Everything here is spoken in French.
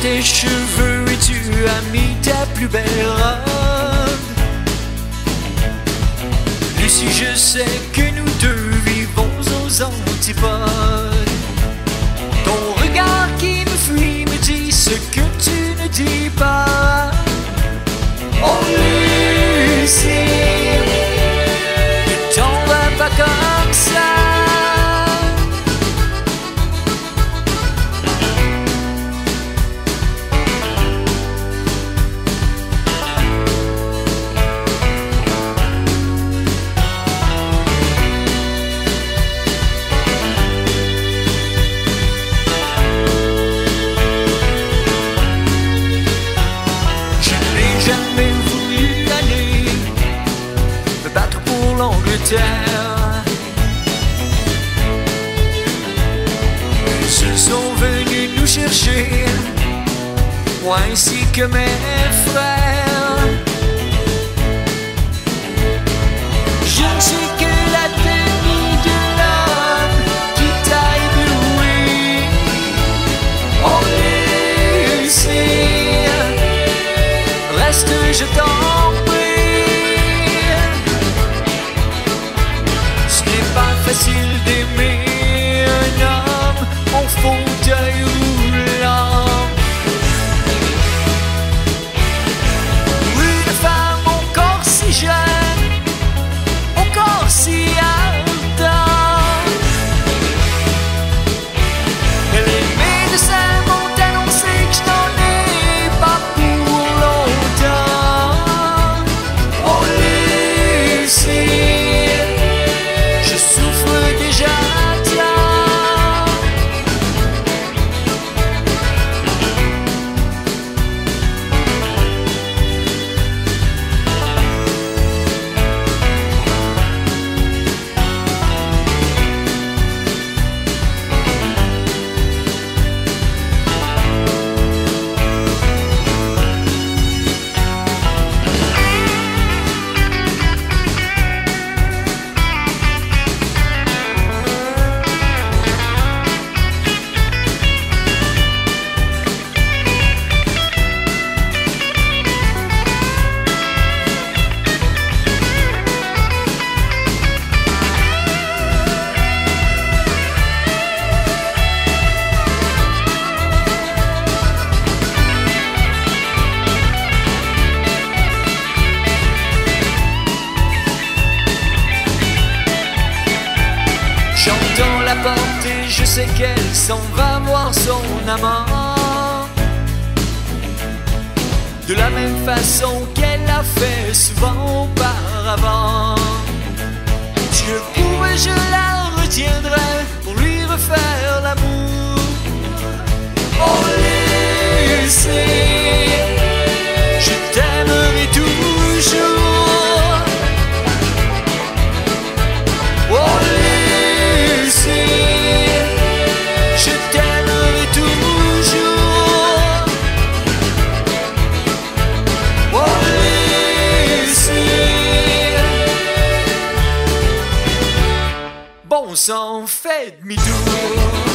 tes cheveux et tu as mis ta plus belle robe. Lucie, je sais que nous deux aux antipodes. Ils sont venus nous chercher, moi ainsi que mes frères. Je ne suis que la tenue de l'homme qui t'a ébloui. Oh Lucie, Reste, je t'en decir de mí, un fond J'entends la porte et je sais qu'elle s'en va voir son amant. De la même façon qu'elle l'a fait souvent auparavant. Si je je la retiendrais pour lui refaire l'amour. Oh sang, fais demi-tour.